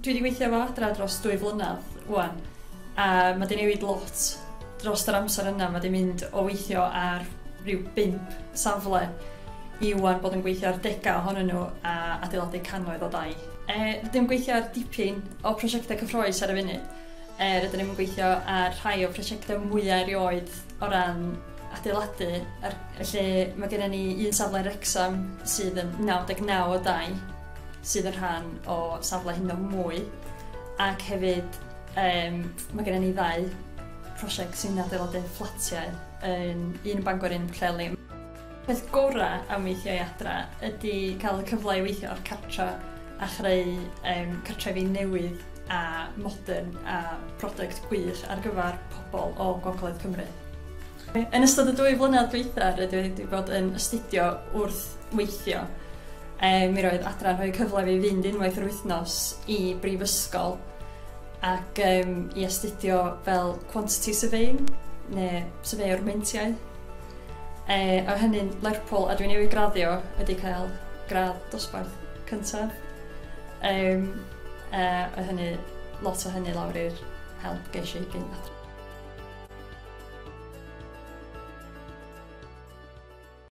Dwi wedi gweithio efo adra dros dwy flynedd wwan a mae di newid lot dros yr amser yna. Mae di mynd o weithio ar rhyw bimp safle i wwan bod yn gweithio ar dega ohonyn nhw a adeiladu cannoedd o dau. E, rydym yn gweithio ar dipyn o prosiectau cyffroes ar y funud. E, rydym yn gweithio ar rhai o prosiectau mwyaf erioed o ran adeiladu. Ar, lle mae gennym ni un safle Rexham sydd yn 99 o dau sydd yn rhan o safle hyn o mwy ac hefyd um, mae gennym ni ddau prosiect sy'n adeiladu fflatiau yn un yn Bangor, un Pwllheli. Peth gorau am weithio i adra ydy cael y cyfle i weithio o'r cartra a chreu um, cartrefi newydd a modern a product gwych ar gyfer pobl o Gogledd Cymru. Yn ystod y dwy flynedd dweitha, rydw i wedi bod yn astudio wrth weithio E, mi roedd adra rhoi cyfle fi fynd unwaith yr wythnos i brifysgol ac um, i astudio fel quantity surveying neu surveyor mentiau. E, o hynny'n Lerpwl a dwi'n newid graddio wedi cael gradd dosbarth cyntaf. Um, e, o hynny, lot o hynny lawr i'r help geisio i gyn adra.